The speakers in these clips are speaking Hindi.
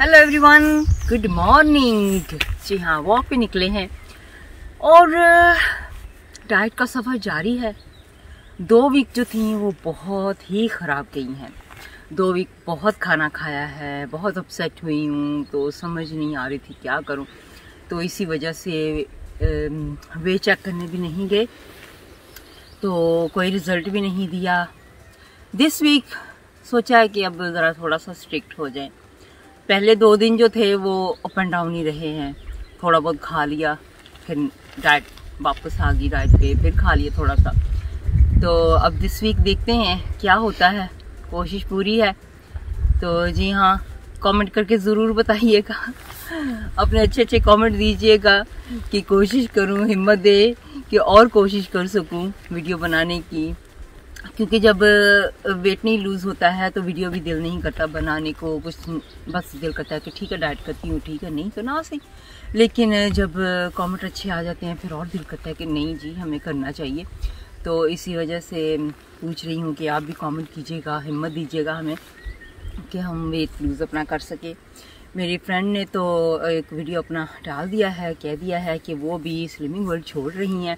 हेलो एवरीवन गुड मॉर्निंग जी हाँ वॉक पे निकले हैं। और डाइट का सफ़र जारी है। दो वीक जो थी, वो बहुत ही ख़राब गई हैं। दो वीक बहुत खाना खाया है, बहुत अपसेट हुई हूँ तो समझ नहीं आ रही थी क्या करूँ। तो इसी वजह से वे चेक करने भी नहीं गए। तो कोई रिज़ल्ट भी नहीं दिया। दिस वीक सोचा है कि अब ज़रा थोड़ा सा स्ट्रिक्ट हो जाए। पहले दो दिन जो थे, वो अप एंड डाउन ही रहे हैं। थोड़ा बहुत खा लिया, फिर डाइट वापस आ गई डाइट पे, फिर खा लिया थोड़ा सा। तो अब दिस वीक देखते हैं, क्या होता है। कोशिश पूरी है। तो जी हाँ कमेंट करके ज़रूर बताइएगा। अपने अच्छे अच्छे कमेंट दीजिएगा कि कोशिश करूँ, हिम्मत दे कि और कोशिश कर सकूँ वीडियो बनाने की। क्योंकि जब वेट नहीं लूज़ होता है तो वीडियो भी दिल नहीं करता बनाने को, कुछ बस दिल करता है कि ठीक है डाइट करती हूँ, ठीक है, नहीं तो ना सही। लेकिन जब कमेंट अच्छे आ जाते हैं, फिर और दिल करता है कि नहीं जी, हमें करना चाहिए। तो इसी वजह से पूछ रही हूँ कि आप भी कमेंट कीजिएगा, हिम्मत दीजिएगा हमें कि हम वेट लूज़ अपना कर सके। मेरी फ्रेंड ने तो एक वीडियो अपना डाल दिया है, कह दिया है कि वो भी स्विमिंग वर्ल्ड छोड़ रही हैं।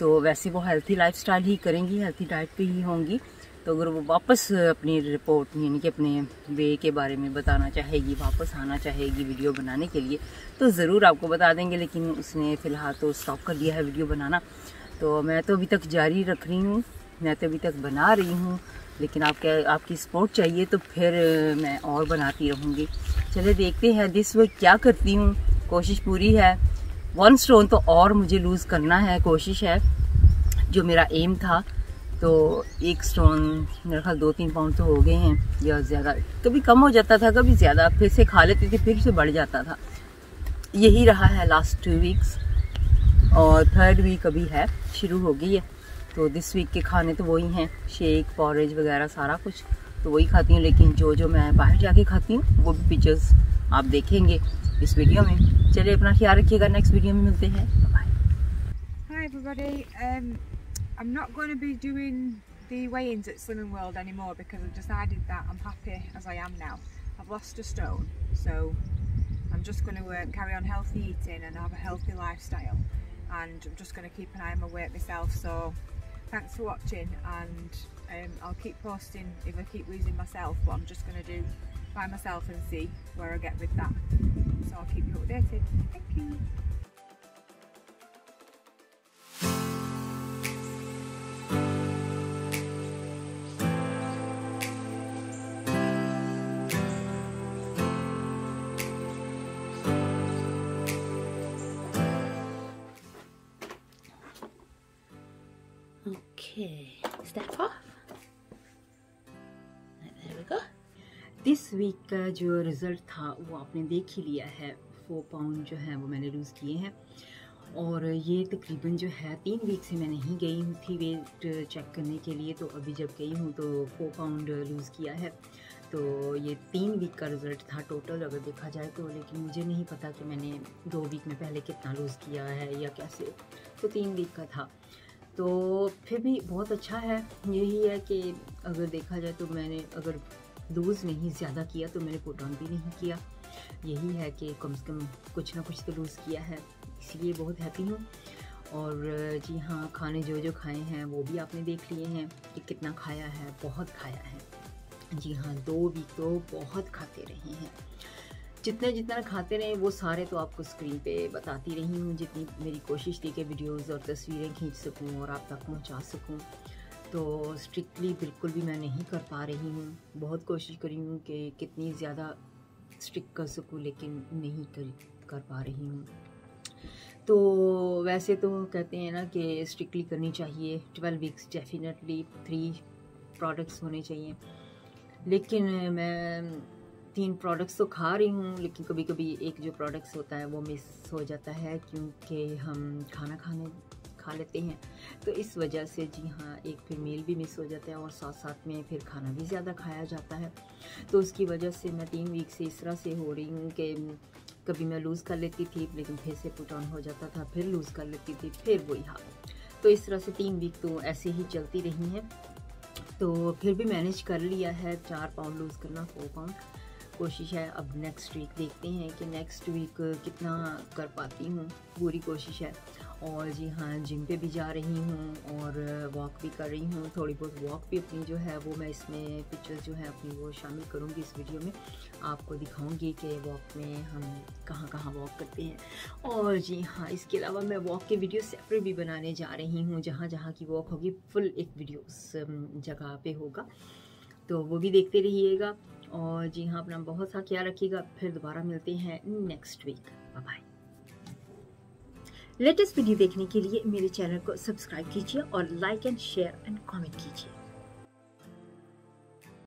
तो वैसे वो हेल्थी लाइफस्टाइल ही करेंगी हेल्थी डाइट पे ही होंगी। तो अगर वो वापस अपनी रिपोर्ट यानी कि अपने वे के बारे में बताना चाहेगी, वापस आना चाहेगी वीडियो बनाने के लिए तो ज़रूर आपको बता देंगे, लेकिन उसने फ़िलहाल तो स्टॉप कर दिया है वीडियो बनाना। तो मैं तो अभी तक जारी रख रही हूँ, मैं तो अभी तक बना रही हूँ, लेकिन आपके, आपकी सपोर्ट चाहिए तो फिर मैं और बनाती रहूँगी। चले देखते हैं दिस वक्त क्या करती हूँ, कोशिश पूरी है। वन स्टोन तो और मुझे लूज़ करना है, कोशिश है, जो मेरा एम था। तो एक स्टोन मेरे ख्याल दो तीन पाउंड तो हो गए हैं, या ज़्यादा। कभी कम हो जाता था, कभी ज़्यादा, फिर से खा लेती थी, फिर से बढ़ जाता था। यही रहा है लास्ट टू वीक्स और थर्ड वीक अभी है, शुरू हो गई है। तो दिस वीक के खाने तो वही हैं शेक पॉरेज वगैरह सारा कुछ तो वही खाती हूँ, लेकिन जो जो मैं बाहर जाके खाती हूँ, वो भी पिक्चर्स आप देखेंगे इस वीडियो में चलिए अपना ख्याल रखिएगा नेक्स्ट वीडियो में मिलते हैं Hi everybody, um, I'm not going to be doing the weigh-ins at Slimming World anymore because I've decided that I'm happy as I am now. I've lost a stone so I'm just going to uh, carry on healthy eating and have a healthy lifestyle and I'm just going to keep an eye on my weight myself so thanks for watching and um, I'll keep posting if I keep losing myself but I'm just going to do by myself and see where I get with that. So I'll keep you updated. Thank you. Okay, step off. This week का जो रिज़ल्ट था, वो आपने देख ही लिया है। फोर पाउंड जो है, वो मैंने लूज़ किए हैं। और ये तकरीबन जो है, तीन वीक से मैं नहीं गई हूँ थी वेट चेक करने के लिए तो अभी जब गई हूँ तो फोर पाउंड लूज़ किया है। तो ये तीन वीक का रिज़ल्ट था टोटल अगर देखा जाए तो। लेकिन मुझे नहीं पता कि मैंने दो वीक में पहले कितना लूज़ किया है या कैसे। तो तीन वीक का था। तो फिर भी बहुत अच्छा है। यही है कि अगर देखा जाए तो मैंने, अगर लूज़ नहीं, ज़्यादा किया तो मैंने पुट ऑन भी नहीं किया। यही है कि कम से कम कुछ ना कुछ तो लूज़ किया है। इसलिए बहुत हैप्पी हूँ। और, जी हाँ खाने जो जो खाए हैं, वो भी आपने देख लिए हैं कि कितना खाया है, बहुत खाया है। जी हाँ दो वीक तो बहुत खाते रहे हैं। जितने जितना खाते रहे, वो सारे तो आपको स्क्रीन पे बताती रही हूँ। जितनी मेरी कोशिश थी कि वीडियोज़ और तस्वीरें खींच सकूँ और आप तक पहुँचा सकूँ। तो स्ट्रिक्टली बिल्कुल भी मैं नहीं कर पा रही हूँ। बहुत कोशिश करी हूँ कि कितनी ज़्यादा स्ट्रिक्ट कर सकूँ, लेकिन नहीं कर कर पा रही हूँ। तो वैसे तो कहते हैं ना कि स्ट्रिक्टली करनी चाहिए। Twelve weeks definitely three products होने चाहिए। लेकिन मैं तीन प्रोडक्ट्स तो खा रही हूँ, लेकिन कभी कभी एक जो प्रोडक्ट्स होता है वो मिस हो जाता है, क्योंकि हम खाना खाने खा लेते हैं। तो इस वजह से जी हाँ एक फिर मील भी मिस हो जाता है और साथ साथ में फिर खाना भी ज़्यादा खाया जाता है। तो उसकी वजह से मैं तीन वीक से इस तरह से हो रही हूँ कि कभी मैं लूज़ कर लेती थी, लेकिन फिर से पुट ऑन हो जाता था, फिर लूज़ कर लेती थी, फिर वही हाल। तो इस तरह से तीन वीक तो ऐसे ही चलती रही हैं। तो फिर भी मैनेज कर लिया है, चार पाउंड लूज़ करना फोर पाउंड कोशिश है, अब नेक्स्ट वीक देखते हैं कि नेक्स्ट वीक कितना कर पाती हूँ पूरी कोशिश है। और जी हाँ जिम पे भी जा रही हूँ और वॉक भी कर रही हूँ। थोड़ी बहुत वॉक भी अपनी जो है वो मैं इसमें पिक्चर्स जो है अपनी वो शामिल करूँगी इस वीडियो में। आपको दिखाऊँगी कि वॉक में हम कहाँ कहाँ वॉक करते हैं। और जी हाँ इसके अलावा मैं वॉक के वीडियो सेपरेट भी बनाने जा रही हूँ। जहाँ जहाँ की वॉक होगी फुल एक वीडियो उस जगह पर होगा। तो वो भी देखते रहिएगा। और जी हाँ अपना बहुत सा ख्याल रखिएगा। फिर दोबारा मिलते हैं next week bye latest video देखने के लिए मेरे चैनल को सब्सक्राइब कीजिए और like and share and comment कीजिए।